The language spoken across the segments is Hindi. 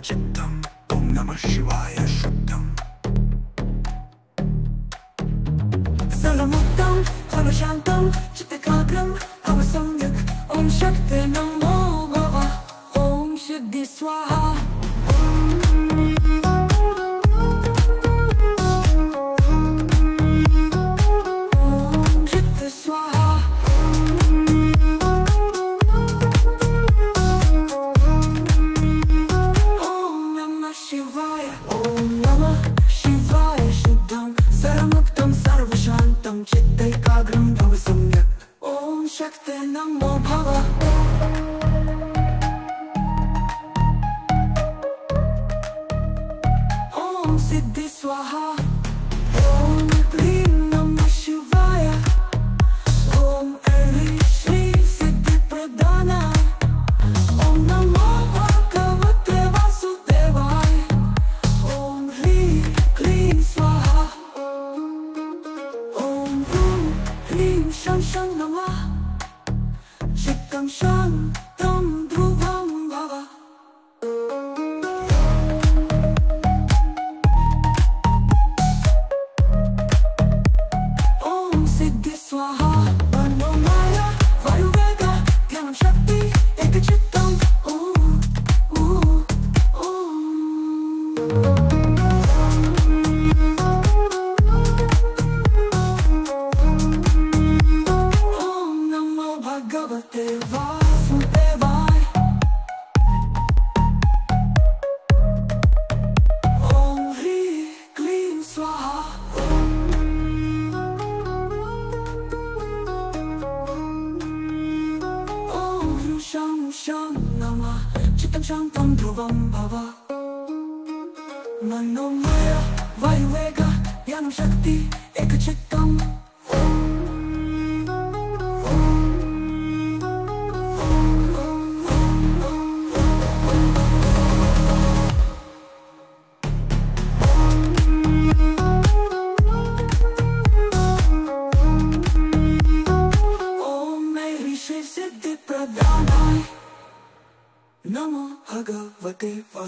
चित्तं ॐ नमः शिवाय श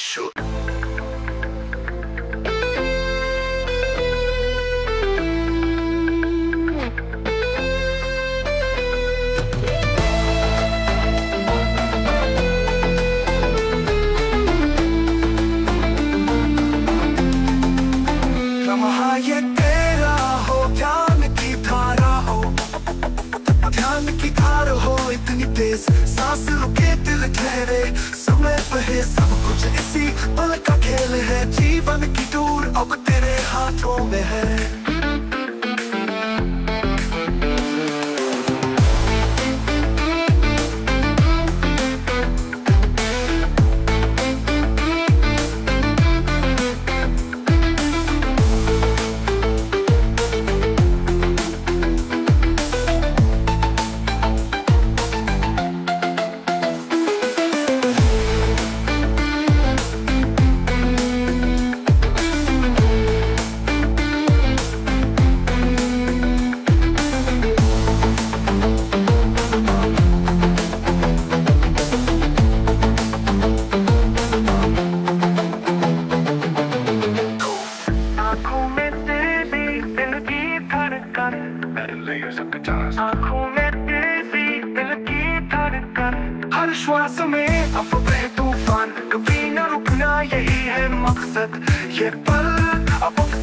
shoot. Yekpal, apong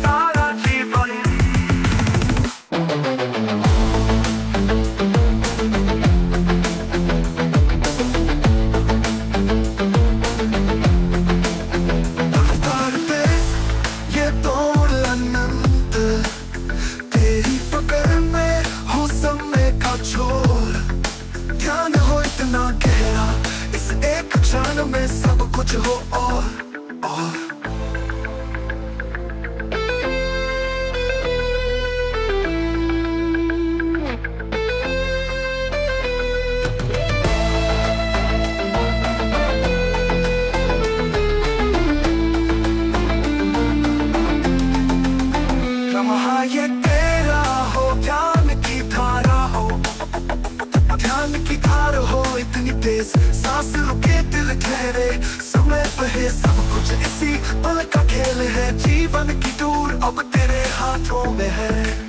सांस रुके दिल ठहरे समय बहे सब कुछ इसी पल का खेल है। जीवन की दूर अब तेरे हाथों में है।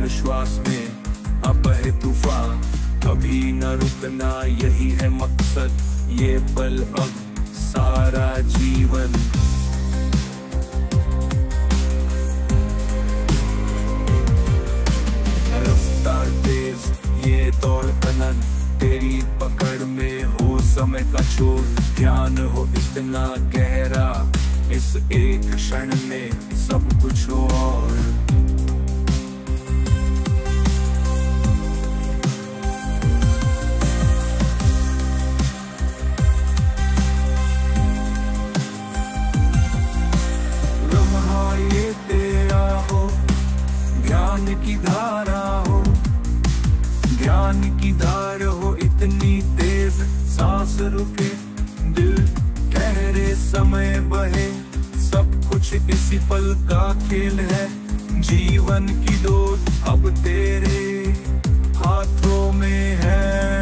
हर श्वास में अब है तूफ़ान। कभी न रुकना, यही है मकसद, ये पल अब सारा जीवन। रफ्तार तेज, ये दौड़ अनंत तेरी पकड़ में हो समय का चोर। ध्यान हो इतना गहरा, इस एक क्षण में सब कुछ और। की धारा हो, ज्ञान की धार हो इतनी तेज, सांस रुके, दिल ठहरे, समय बहे, सब कुछ इसी पल का खेल है, जीवन की डोर अब तेरे हाथों में है।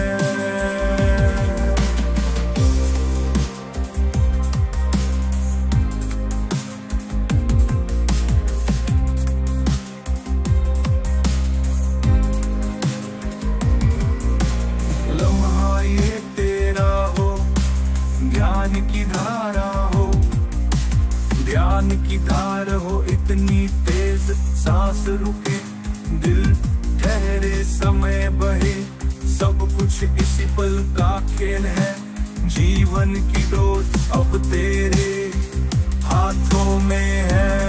ध्यान की धार हो इतनी तेज, सांस रुके, दिल ठहरे, समय बहे। सब कुछ इसी पल का खेल है, जीवन की डोर अब तेरे हाथों में है।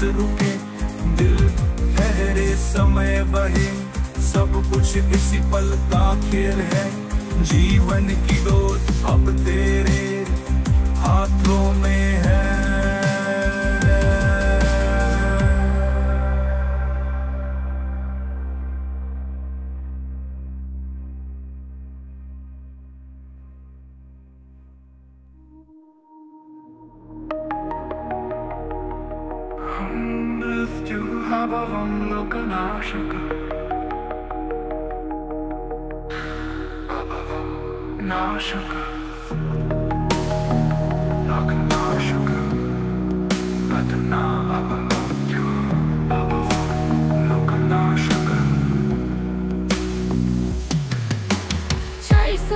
सांस रुके, दिल ठहरे समय बहे। सब कुछ इसी पल का खेल है। जीवन की डोर अब तेरे हाथों में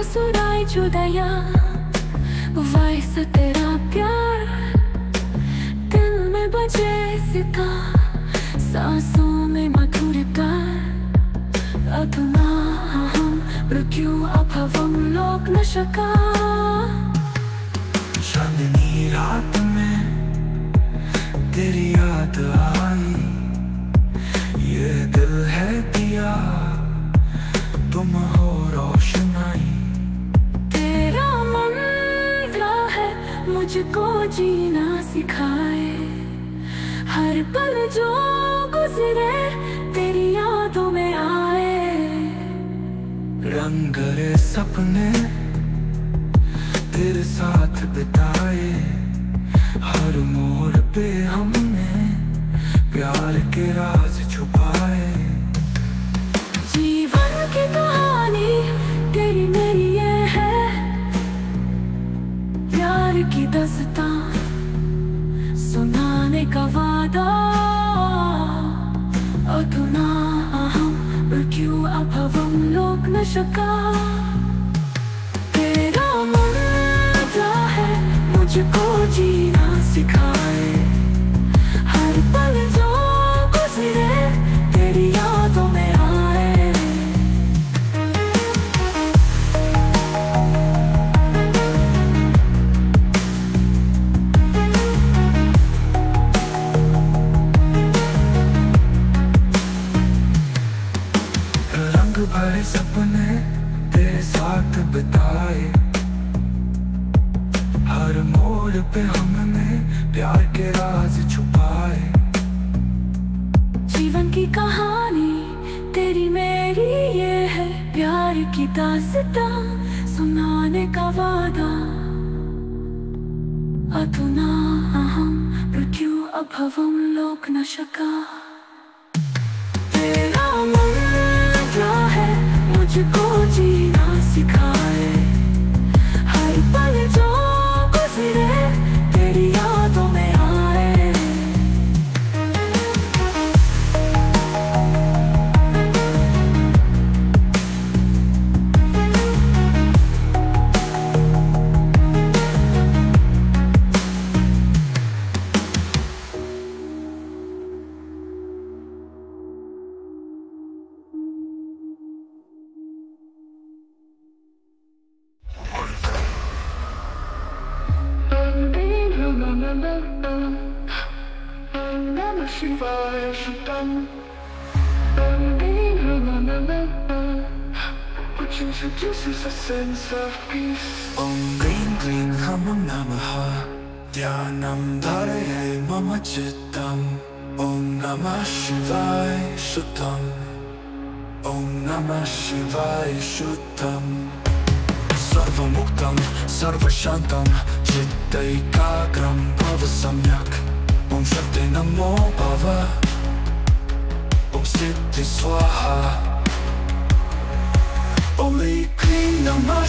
ससुराल जुदाया वाइस तेरा प्यार दिल में बजे सिता सांसों में मधुर प्यार। अधुना हम मृत्यु अभवम लोक न शका चांदनी रात में तेरी याद आई मुझको जीना सिखाए। हर पल जो गुजरे, तेरी यादों में आए। रंगरे सपने, तेरे साथ बिताए you go introduces a sense of peace. Om Green Green Hamam Namaha Dhyanam Dharaye Mama Chittam Om Namah Shivay Shuddham. Om Namah Shivay Shuddham. Sarvamuktam Sarvashantam Chittaikagram Bhava Samyak Om Shakti Namo Bhava. Om Siddhi Swaha. Only clean Namah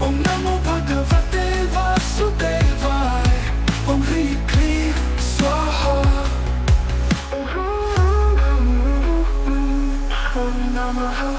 Om Namo Bhagavate Vasudevaya Om Hri Swaha Om Namaha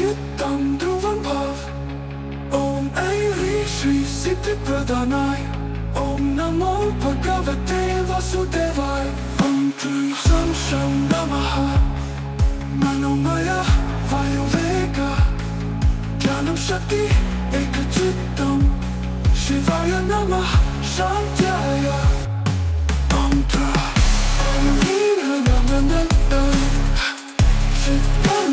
Utan drovanpav Om ej riši siti Om namo bhagavate vasudevaj Om tui samsham namaha Manomaya vayuvega Gyanam shakti ekachittam Shivaya namah shantaya. Om tra Om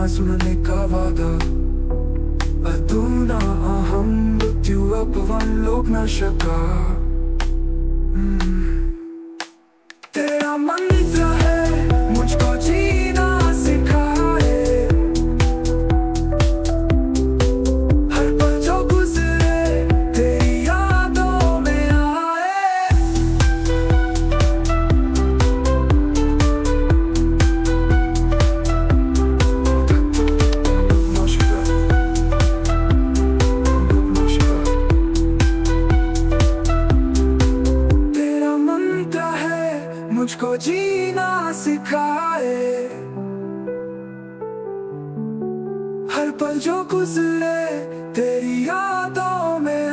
ना सुनने का वादा अधूना अहम मृत्यु अपवन लोक न शका। पल जो गुजरे तेरी यादों में